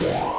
Yeah.